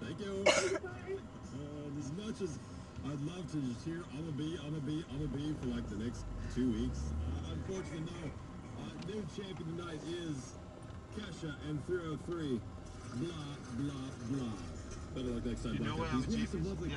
Thank you. Uh, as much as I'd love to just hear I'm a bee, I'm a bee, I'm a bee for like the next two weeks, uh, unfortunately, no. Uh, new champion tonight is Kesha and 303. Blah, blah, blah. Better luck next time. You know what? These some lovely